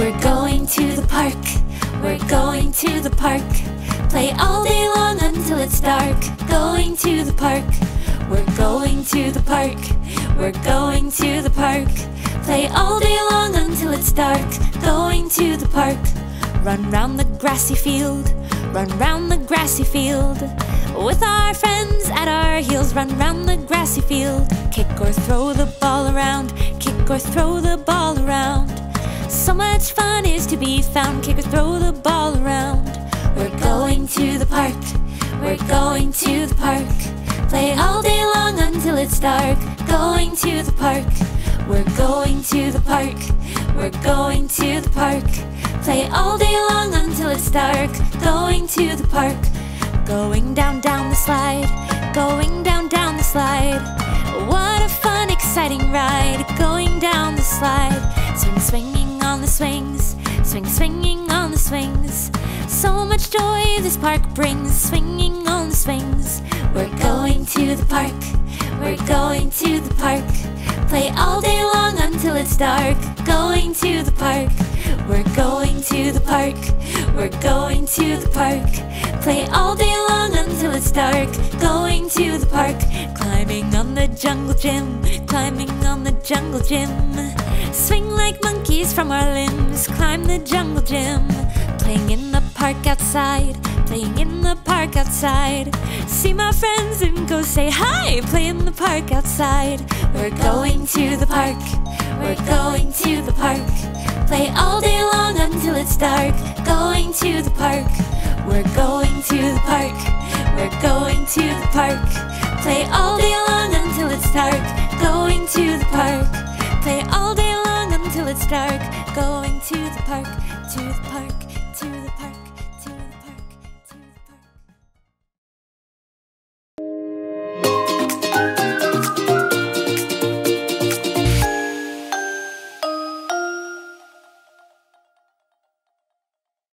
We're going to the park. We're going to the park. Play all day long until it's dark. Going to the park. We're going to the park. We're going to the park. Play all day long until it's dark. Going to the park. Run round the grassy field. Run round the grassy field. With our friends at our heels, run round the grassy field. Kick or throw the ball around. Kick or throw the ball around. So much fun is to be found. Kick or throw the ball around. We're going to the park. We're going to the park. Play all day long until it's dark. Going to the park. We're going to the park. We're going to the park. Play all day long until it's dark. Going to the park. Going down, down the slide. Going down, down the slide. What a fun, Swing, swinging on the swings. So much joy this park brings. Swinging on the swings. We're going to the park. We're going to the park. Play all day long until it's dark. Going to the park. We're going to the park. We're going to the park. Play all day long until it's dark. Going to the park. Climbing on the jungle gym. Climbing on the jungle gym. Swing like monkeys from our limbs. Climb the jungle gym. Playing in the park outside. Playing in the park outside. See my friends and go say hi. Play in the park outside. We're going to the park. We're going to the park. Play all day long until it's dark. Going to the park. We're going to the park. We're going to the park. Play all day long until it's dark. Going to the park. Play all day long until it's dark. Going to the park. To the park. To the park.